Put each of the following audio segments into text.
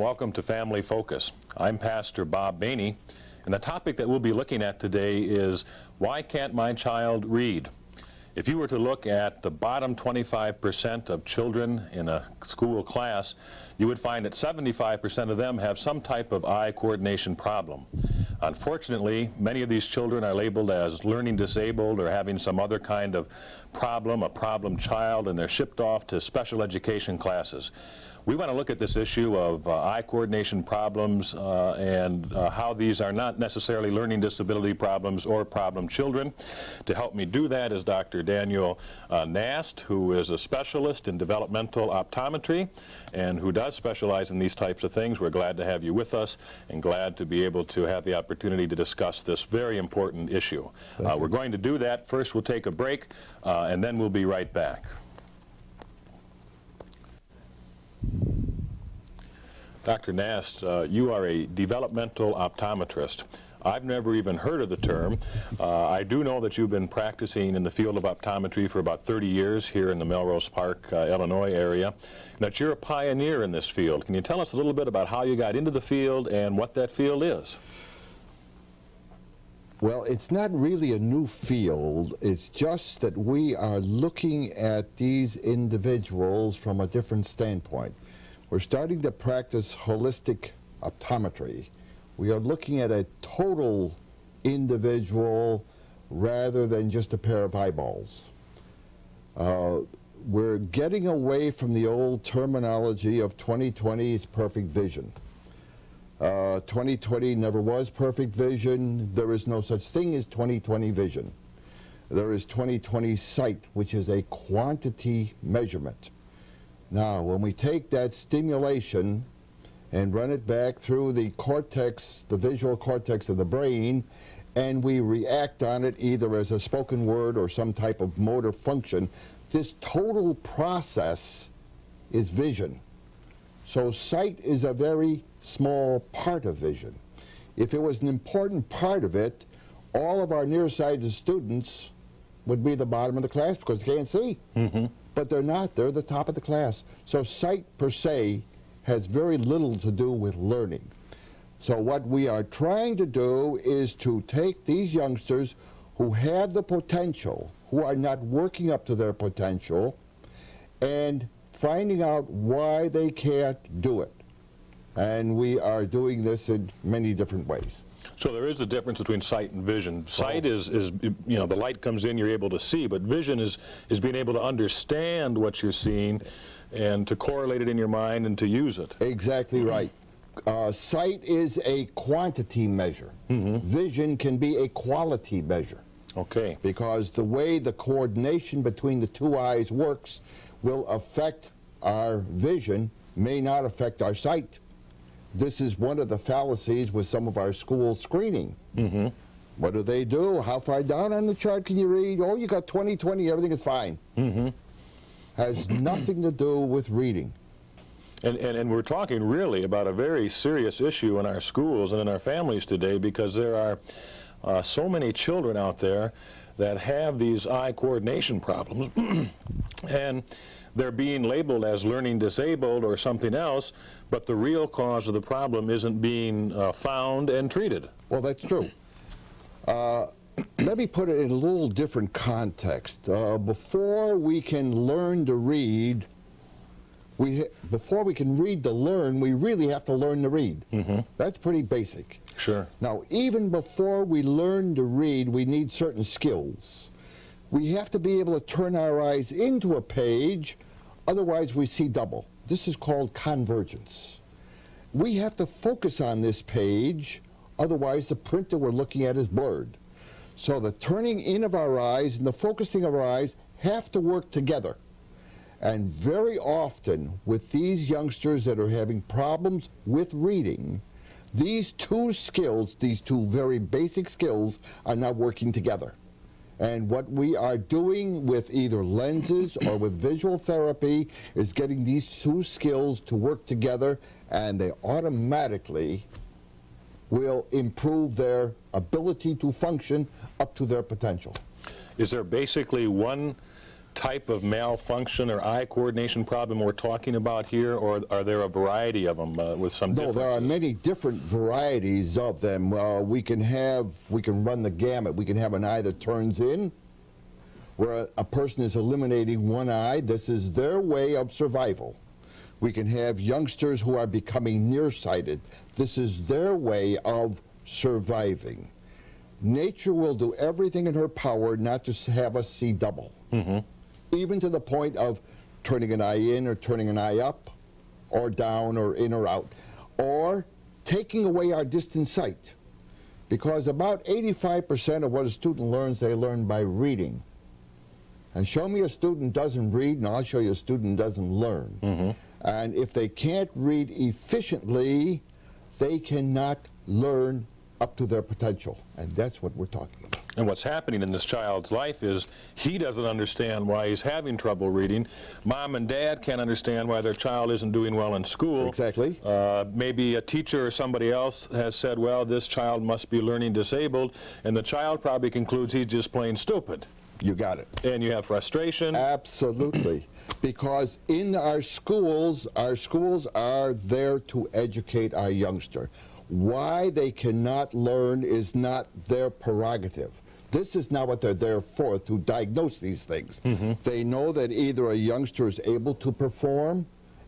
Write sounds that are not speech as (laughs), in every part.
welcome to Family Focus. I'm Pastor Bob Bainey, and the topic that we'll be looking at today is Why Can't My Child Read? If you were to look at the bottom 25% of children in a school class, you would find that 75% of them have some type of eye coordination problem. Unfortunately, many of these children are labeled as learning disabled or having some other kind of problem, a problem child, and they're shipped off to special education classes. We want to look at this issue of uh, eye coordination problems uh, and uh, how these are not necessarily learning disability problems or problem children. To help me do that is Dr. Daniel uh, Nast, who is a specialist in developmental optometry and who does specialize in these types of things. We're glad to have you with us and glad to be able to have the opportunity to discuss this very important issue. Uh, we're going to do that. First, we'll take a break, uh, and then we'll be right back. Dr. Nast, uh, you are a developmental optometrist. I've never even heard of the term. Uh, I do know that you've been practicing in the field of optometry for about 30 years here in the Melrose Park, uh, Illinois area. And that you're a pioneer in this field. Can you tell us a little bit about how you got into the field and what that field is? Well, it's not really a new field. It's just that we are looking at these individuals from a different standpoint. We're starting to practice holistic optometry. We are looking at a total individual rather than just a pair of eyeballs. Uh, we're getting away from the old terminology of 2020 is perfect vision. Uh, 2020 never was perfect vision. There is no such thing as 2020 vision. There is 2020 sight, which is a quantity measurement. Now, when we take that stimulation and run it back through the cortex, the visual cortex of the brain, and we react on it either as a spoken word or some type of motor function, this total process is vision. So sight is a very small part of vision. If it was an important part of it, all of our nearsighted students would be the bottom of the class because they can't see. Mm -hmm but they're not. They're the top of the class. So sight per se has very little to do with learning. So what we are trying to do is to take these youngsters who have the potential, who are not working up to their potential, and finding out why they can't do it. And we are doing this in many different ways. So there is a difference between sight and vision. Sight oh. is, is, you know, the light comes in, you're able to see, but vision is, is being able to understand what you're seeing and to correlate it in your mind and to use it. Exactly right. Uh, sight is a quantity measure. Mm -hmm. Vision can be a quality measure. Okay. Because the way the coordination between the two eyes works will affect our vision, may not affect our sight. This is one of the fallacies with some of our school screening. Mm -hmm. What do they do? How far down on the chart can you read? Oh, you got 20, 20, everything is fine. Mm -hmm. Has (clears throat) nothing to do with reading. And, and, and, we're talking really about a very serious issue in our schools and in our families today because there are uh, so many children out there that have these eye coordination problems. (clears throat) and they're being labeled as learning disabled or something else, but the real cause of the problem isn't being uh, found and treated. Well, that's true. Uh, (clears throat) let me put it in a little different context. Uh, before we can learn to read, we before we can read to learn, we really have to learn to read. Mm -hmm. That's pretty basic. Sure. Now, even before we learn to read, we need certain skills. We have to be able to turn our eyes into a page, otherwise we see double. This is called convergence. We have to focus on this page, otherwise the print that we're looking at is blurred. So the turning in of our eyes and the focusing of our eyes have to work together. And very often with these youngsters that are having problems with reading, these two skills, these two very basic skills, are not working together. And what we are doing with either lenses or with visual therapy is getting these two skills to work together and they automatically will improve their ability to function up to their potential. Is there basically one type of malfunction or eye coordination problem we're talking about here, or are there a variety of them uh, with some No, there are many different varieties of them. Uh, we can have, we can run the gamut. We can have an eye that turns in, where a, a person is eliminating one eye. This is their way of survival. We can have youngsters who are becoming nearsighted. This is their way of surviving. Nature will do everything in her power not to have us see double. Even to the point of turning an eye in or turning an eye up or down or in or out, or taking away our distant sight. Because about 85% of what a student learns, they learn by reading. And show me a student doesn't read, and I'll show you a student doesn't learn. Mm-hmm. And if they can't read efficiently, they cannot learn up to their potential. And that's what we're talking And what's happening in this child's life is he doesn't understand why he's having trouble reading. Mom and dad can't understand why their child isn't doing well in school. Exactly. Uh, maybe a teacher or somebody else has said, well, this child must be learning disabled, and the child probably concludes he's just plain stupid. You got it. And you have frustration. Absolutely. Because in our schools, our schools are there to educate our youngster. Why they cannot learn is not their prerogative. This is not what they're there for, to diagnose these things. Mm-hmm. They know that either a youngster is able to perform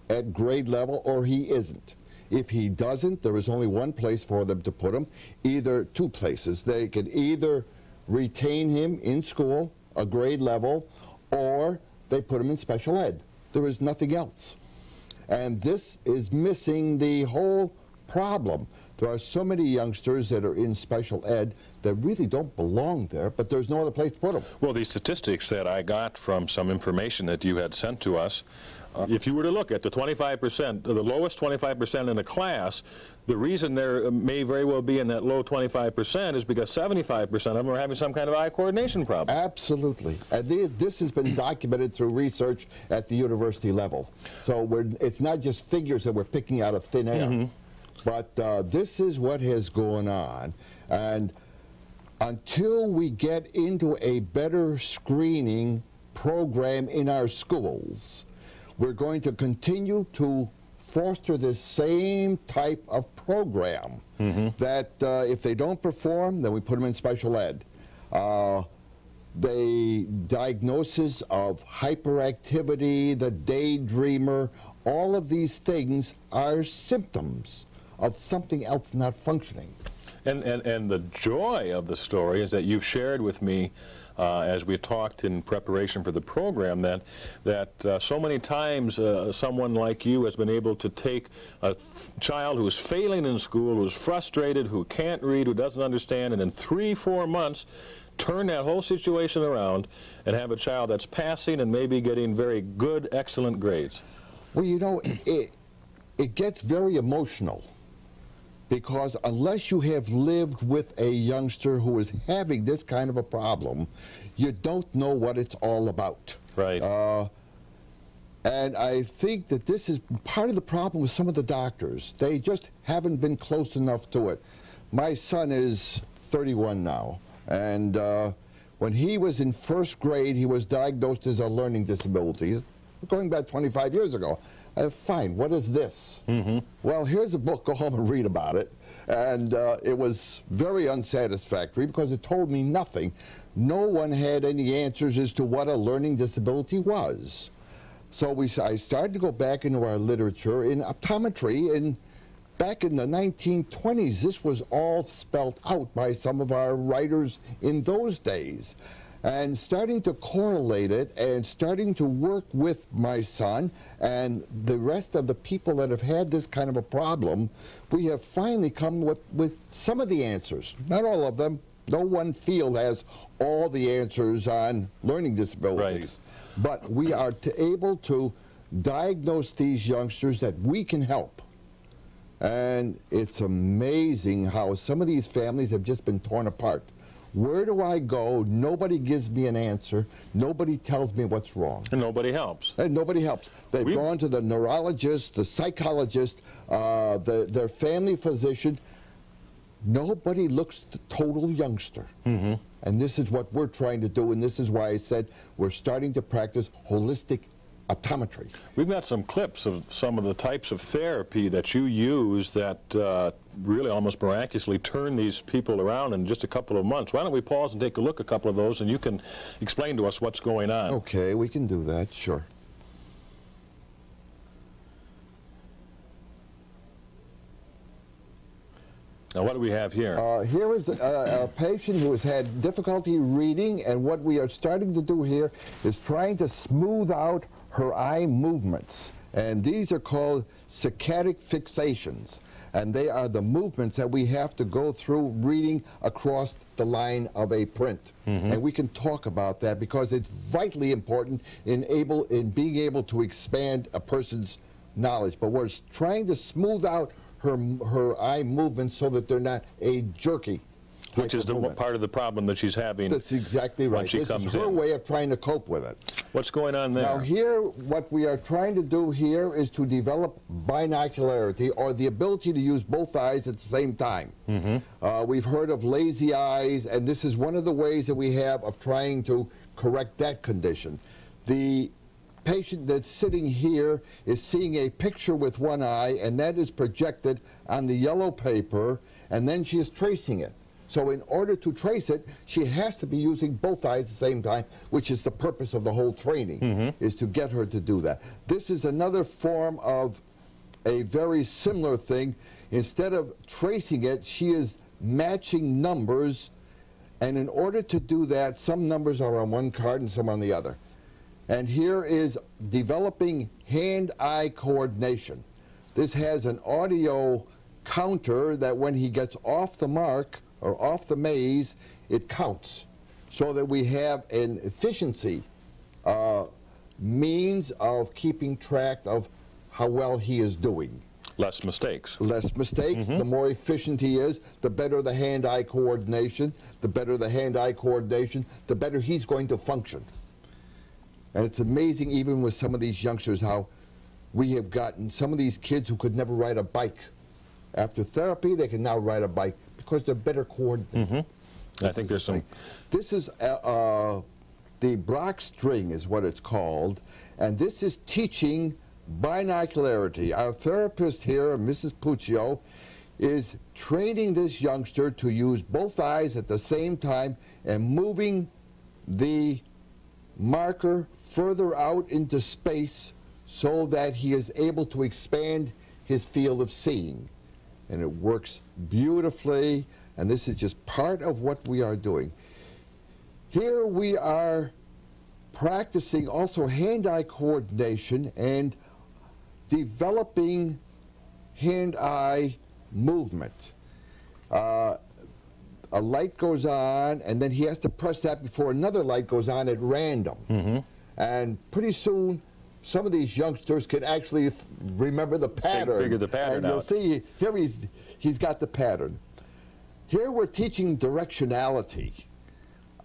at grade level or he isn't. If he doesn't, there is only one place for them to put him, either two places. They can either retain him in school, a grade level, or they put him in special ed. There is nothing else. And this is missing the whole problem. There are so many youngsters that are in special ed that really don't belong there, but there's no other place to put them. Well, the statistics that I got from some information that you had sent to us, uh, if you were to look at the 25%, the lowest 25% in the class, the reason there may very well be in that low 25% is because 75% of them are having some kind of eye coordination problem. Absolutely. And these, this has been documented through research at the university level. So we're, it's not just figures that we're picking out of thin air. But uh, this is what has gone on. And until we get into a better screening program in our schools, we're going to continue to foster this same type of program that uh, if they don't perform, then we put them in special ed. Uh, the diagnosis of hyperactivity, the daydreamer, all of these things are symptoms of something else not functioning. And, and, and the joy of the story is that you've shared with me, uh, as we talked in preparation for the program, that, that uh, so many times uh, someone like you has been able to take a f- child who's failing in school, who's frustrated, who can't read, who doesn't understand, and in three, four months, turn that whole situation around and have a child that's passing and maybe getting very good, excellent grades. Well, you know, it, it gets very emotional because unless you have lived with a youngster who is having this kind of a problem, you don't know what it's all about. Right. Uh, and I think that this is part of the problem with some of the doctors. They just haven't been close enough to it. My son is 31 now, and uh, when he was in first grade, he was diagnosed as a learning disability. Going back 25 years ago. Uh, fine, what is this? Well, here's a book, go home and read about it. And uh, it was very unsatisfactory because it told me nothing. No one had any answers as to what a learning disability was. So we, I started to go back into our literature in optometry, and back in the 1920s, this was all spelt out by some of our writers in those days. And starting to correlate it and starting to work with my son and the rest of the people that have had this kind of a problem, we have finally come with, with some of the answers. Not all of them. No one field has all the answers on learning disabilities. But we are to able to diagnose these youngsters that we can help. And it's amazing how some of these families have just been torn apart. Where do I go? Nobody gives me an answer. Nobody tells me what's wrong. And nobody helps. And nobody helps. They've We- gone to the neurologist, the psychologist, uh, the, their family physician. nobody looks the total youngster. Mm-hmm. And this is what we're trying to do, and this is why I said we're starting to practice holistic optometry. We've got some clips of some of the types of therapy that you use that uh, really almost miraculously turn these people around in just a couple of months. Why don't we pause and take a look at a couple of those and you can explain to us what's going on. Okay, we can do that, sure. Now what do we have here? Uh, here is a, a, patient who has had difficulty reading, and what we are starting to do here is trying to smooth out her eye movements. And these are called saccadic fixations. And they are the movements that we have to go through reading across the line of a print. Mm -hmm. And we can talk about that because it's vitally important in, able, in being able to expand a person's knowledge. But we're trying to smooth out her, her eye movements so that they're not a jerky. Which is the part of the problem that she's having. That's exactly right. This comes is her in. way of trying to cope with it. What's going on there? Now here, what we are trying to do here is to develop binocularity, or the ability to use both eyes at the same time. Mm -hmm. uh, we've heard of lazy eyes, and this is one of the ways that we have of trying to correct that condition. The patient that's sitting here is seeing a picture with one eye, and that is projected on the yellow paper, and then she is tracing it. So in order to trace it, she has to be using both eyes at the same time, which is the purpose of the whole training, mm -hmm. is to get her to do that. This is another form of a very similar thing. Instead of tracing it, she is matching numbers, and in order to do that, some numbers are on one card and some on the other. And here is developing hand-eye coordination. This has an audio counter that when he gets off the mark or off the maze, it counts so that we have an efficiency uh, means of keeping track of how well he is doing. Less mistakes. Less mistakes. Mm -hmm. The more efficient he is, the better the hand-eye coordination. The better the hand-eye coordination, the better he's going to function. And it's amazing even with some of these youngsters how we have gotten some of these kids who could never ride a bike. After therapy, they can now ride a bike because they're better coordinated. Mm -hmm. I think there's some... This is uh, uh, the Brock string is what it's called, and this is teaching binocularity. Our therapist here, Mrs. Puccio, is training this youngster to use both eyes at the same time and moving the marker further out into space so that he is able to expand his field of seeing. And it works beautifully, and this is just part of what we are doing. Here we are practicing also hand-eye coordination and developing hand-eye movement. Uh, a light goes on, and then he has to press that before another light goes on at random. Mm -hmm. And pretty soon, some of these youngsters can actually remember the pattern. Figure the pattern and you'll see here he's he's got the pattern. Here we're teaching directionality.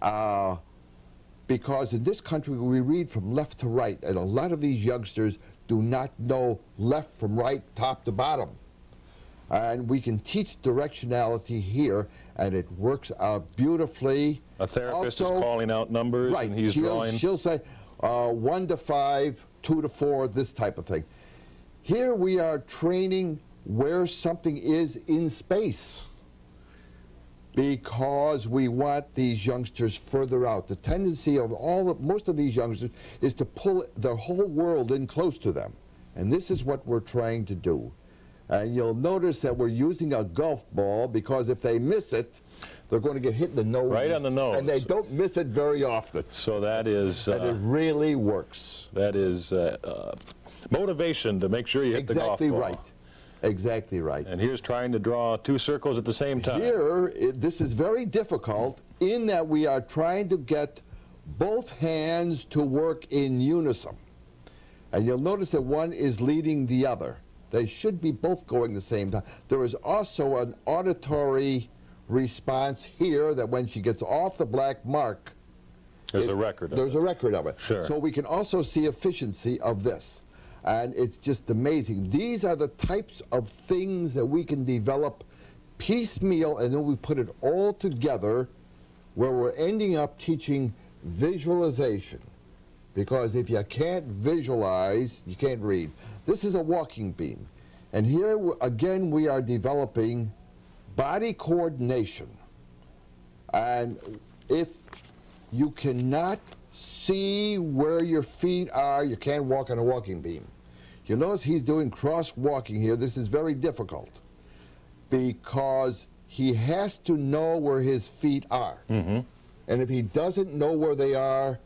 Uh, because in this country we read from left to right, and a lot of these youngsters do not know left from right, top to bottom. And we can teach directionality here, and it works out beautifully. A therapist also, is calling out numbers, right, and he's she'll, drawing. She'll say uh, one to five, two to four, this type of thing. Here we are training where something is in space because we want these youngsters further out. The tendency of all, most of these youngsters is to pull their whole world in close to them. And this is what we're trying to do. And you'll notice that we're using a golf ball because if they miss it, they're going to get hit in the nose. Right on the nose. And they don't miss it very often. So that is... Uh, and it uh, really works. That is uh, uh, motivation to make sure you hit exactly the golf ball. Exactly right. Exactly right. And here's trying to draw two circles at the same time. Here, it, this is very difficult in that we are trying to get both hands to work in unison. And you'll notice that one is leading the other. They should be both going the same time. There is also an auditory response here that when she gets off the black mark, there's it, a record. there's it. a record of it. Sure. So we can also see efficiency of this, and it's just amazing. These are the types of things that we can develop piecemeal and then we put it all together where we're ending up teaching visualization. Because if you can't visualize, you can't read. This is a walking beam. And here again we are developing body coordination. And if you cannot see where your feet are, you can't walk on a walking beam. You notice he's doing cross walking here. This is very difficult because he has to know where his feet are. Mm -hmm. And if he doesn't know where they are,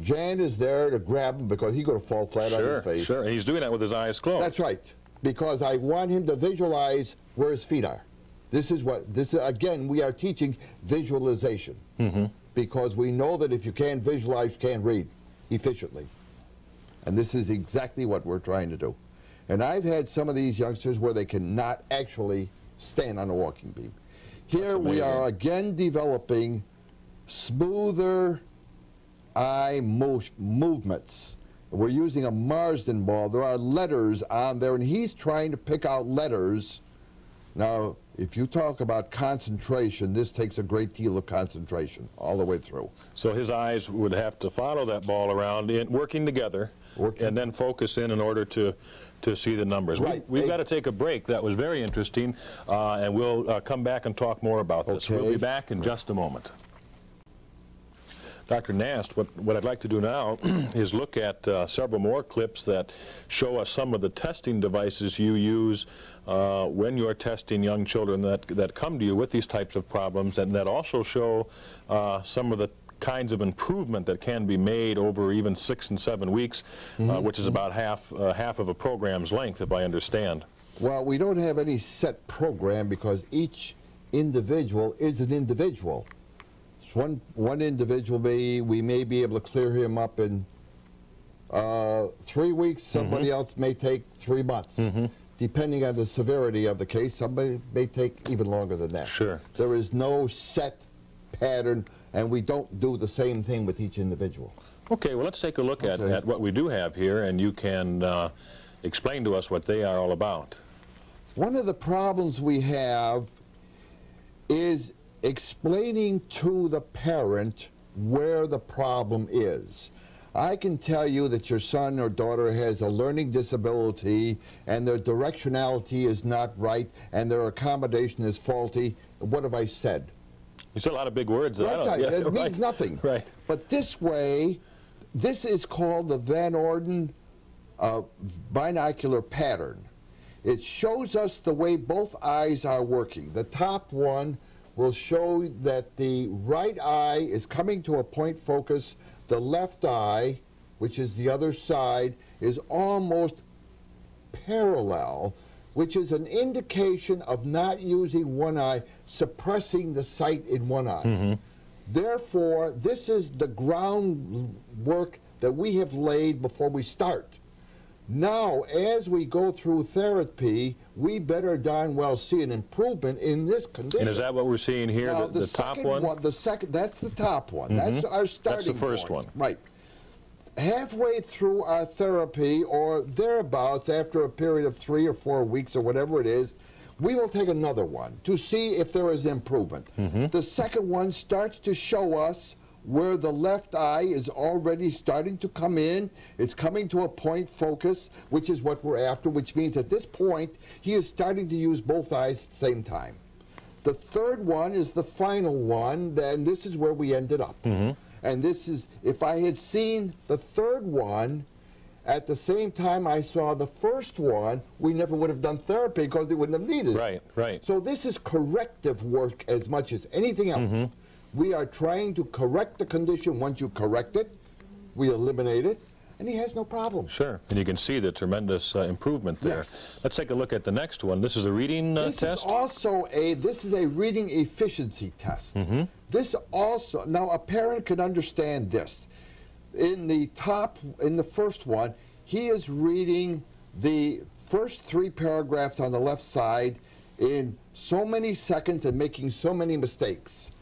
Jan is there to grab him because he's going to fall flat sure, on his face. Sure, and he's doing that with his eyes closed. That's right, because I want him to visualize where his feet are. This is what, this is, again, we are teaching visualization. Mm -hmm. Because we know that if you can't visualize, you can't read efficiently. And this is exactly what we're trying to do. And I've had some of these youngsters where they cannot actually stand on a walking beam. Here we are again developing smoother eye movements. We're using a Marsden ball. There are letters on there, and he's trying to pick out letters. Now, if you talk about concentration, this takes a great deal of concentration all the way through. So his eyes would have to follow that ball around, in, working together, working. and then focus in in order to to see the numbers. Right. We, have got to take a break. That was very interesting, uh, and we'll uh, come back and talk more about this. Okay. We'll be back in just a moment. Dr. Nast, what, what I'd like to do now (clears throat) is look at uh, several more clips that show us some of the testing devices you use uh, when you're testing young children that, that come to you with these types of problems and that also show uh, some of the kinds of improvement that can be made over even six and seven weeks, mm -hmm. which is about half, uh, half of a program's length, if I understand. Well, we don't have any set program because each individual is an individual one one individual may we may be able to clear him up in uh, three weeks. Mm-hmm. Somebody mm -hmm. else may take three months. Mm -hmm. Depending on the severity of the case, somebody may take even longer than that. Sure. There is no set pattern, and we don't do the same thing with each individual. Okay, well, let's take a look okay. at, at what we do have here, and you can uh, explain to us what they are all about. One of the problems we have is explaining to the parent where the problem is. I can tell you that your son or daughter has a learning disability and their directionality is not right and their accommodation is faulty. What have I said? You said a lot of big words. Right, right. (laughs) Yeah, it means nothing. Right. But this way, this is called the Van Orden uh, binocular pattern. It shows us the way both eyes are working. The top one will show that the right eye is coming to a point focus. The left eye, which is the other side, is almost parallel, which is an indication of not using one eye, suppressing the sight in one eye. Mm -hmm. Therefore, this is the groundwork that we have laid before we start. Now, as we go through therapy, we better darn well see an improvement in this condition. And is that what we're seeing here, now, the, the, the top one? one? The second, that's the top one. Mm -hmm. That's our starting That's the first point. one. Right. Halfway through our therapy, or thereabouts, after a period of three or four weeks or whatever it is, we will take another one to see if there is improvement. Mm -hmm. The second one starts to show us where the left eye is already starting to come in. It's coming to a point focus, which is what we're after, which means at this point, he is starting to use both eyes at the same time. The third one is the final one, then this is where we ended up. Mm -hmm. And this is, if I had seen the third one, at the same time I saw the first one, we never would have done therapy because they wouldn't have needed it. Right, right. So this is corrective work as much as anything else. Mm -hmm. We are trying to correct the condition. Once you correct it, we eliminate it, and he has no problem. Sure, and you can see the tremendous uh, improvement there. Yes. Let's take a look at the next one. This is a reading uh, this test? This is also a, this is a reading efficiency test. Mm -hmm. This also, now a parent can understand this. In the top, in the first one, he is reading the first three paragraphs on the left side in so many seconds and making so many mistakes.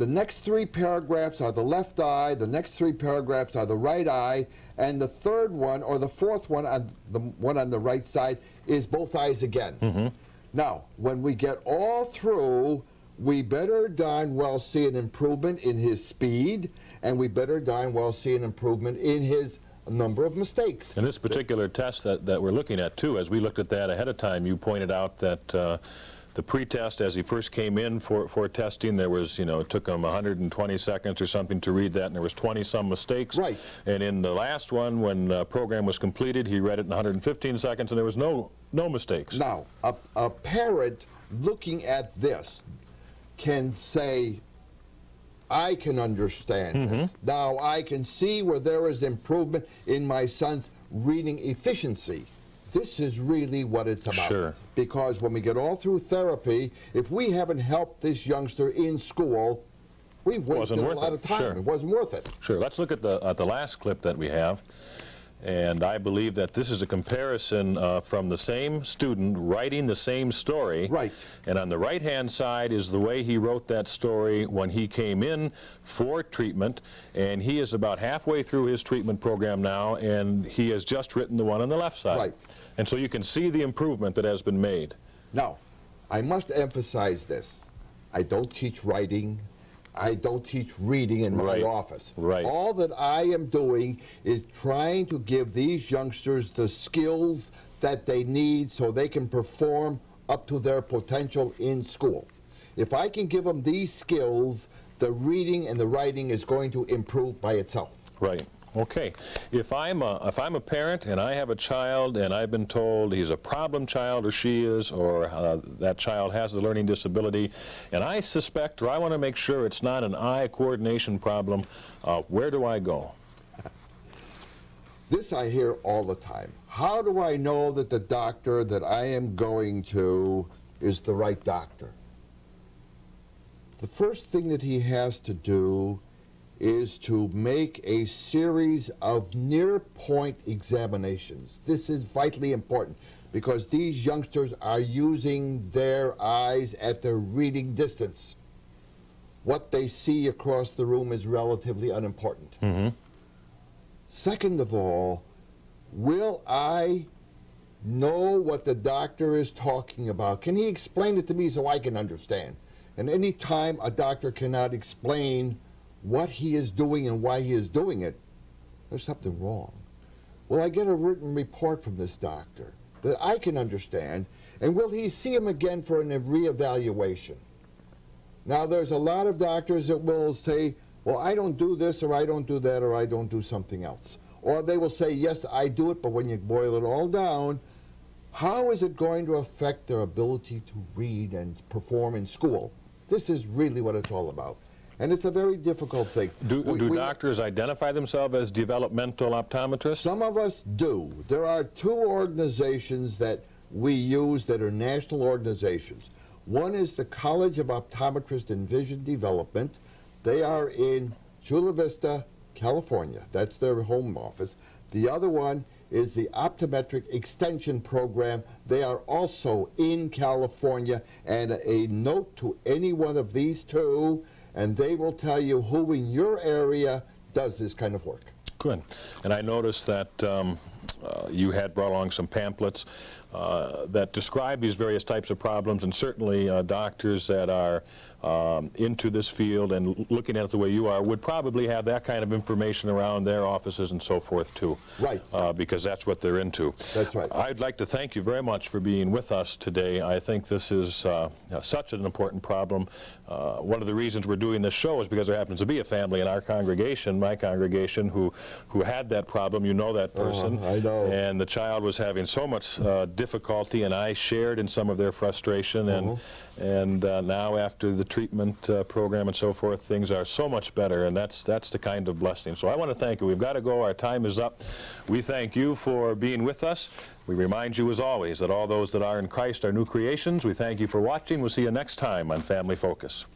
The next three paragraphs are the left eye, the next three paragraphs are the right eye, and the third one, or the fourth one, on the one on the right side, is both eyes again. Mm -hmm. Now, when we get all through, we better darn well see an improvement in his speed, and we better darn well see an improvement in his number of mistakes. In this particular test that, that we're looking at, too, as we looked at that ahead of time, you pointed out that uh, the pre-test, as he first came in for, for testing, there was, you know, it took him 120 seconds or something to read that, and there was 20-some mistakes. Right. And in the last one, when the program was completed, he read it in 115 seconds, and there was no, no mistakes. Now, a, a parent looking at this can say, I can understand. Mm-hmm. Now I can see where there is improvement in my son's reading efficiency. This is really what it's about. Sure. Because when we get all through therapy, if we haven't helped this youngster in school, we've wasted a lot it. of time. Sure. It wasn't worth it. Sure. Let's look at the at the last clip that we have. And I believe that this is a comparison uh, from the same student writing the same story. Right. And on the right-hand side is the way he wrote that story when he came in for treatment. And he is about halfway through his treatment program now, and he has just written the one on the left side. Right. And so you can see the improvement that has been made. Now, I must emphasize this. I don't teach writing. I don't teach reading in my Right. office. Right. All that I am doing is trying to give these youngsters the skills that they need so they can perform up to their potential in school. If I can give them these skills, the reading and the writing is going to improve by itself. Right. Okay. If I'm a if I'm a parent and I have a child and I've been told he's a problem child or she is or uh, that child has a learning disability, and I suspect or I want to make sure it's not an eye coordination problem, uh, where do I go? (laughs) This I hear all the time. How do I know that the doctor that I am going to is the right doctor? The first thing that he has to do is to make a series of near point examinations. This is vitally important because these youngsters are using their eyes at their reading distance. What they see across the room is relatively unimportant. Mm-hmm. Second of all, will I know what the doctor is talking about? Can he explain it to me so I can understand? And any time a doctor cannot explain what he is doing and why he is doing it, there's something wrong. Will I get a written report from this doctor that I can understand? And will he see him again for a reevaluation? Now, there's a lot of doctors that will say, well, I don't do this, or I don't do that, or I don't do something else. Or they will say, yes, I do it, but when you boil it all down, how is it going to affect their ability to read and perform in school? This is really what it's all about. And it's a very difficult thing. Do, We- do we- doctors identify themselves as developmental optometrists? Some of us do. There are two organizations that we use that are national organizations. One is the College of Optometrists and Vision Development. They are in Chula Vista, California. That's their home office. The other one is the Optometric Extension Program. They are also in California. And a note to any one of these two, and they will tell you who in your area does this kind of work. Good. And I noticed that um, uh, you had brought along some pamphlets uh, that describe these various types of problems, and certainly uh, doctors that are um, into this field and looking at it the way you are would probably have that kind of information around their offices and so forth too. Right. Uh, because that's what they're into. That's right. I'd like to thank you very much for being with us today. I think this is uh, uh, such an important problem. Uh, one of the reasons we're doing this show is because there happens to be a family in our congregation, my congregation, who who had that problem. You know that person. Uh-huh, I know. And the child was having so much uh, difficulty, and I shared in some of their frustration. And Uh-huh. and uh, now after the treatment uh, program and so forth, things are so much better, and that's that's the kind of blessing. So I want to thank you. We've got to go. Our time is up. We thank you for being with us. We remind you, as always, that all those that are in Christ are new creations. We thank you for watching. We'll see you next time on Family Focus.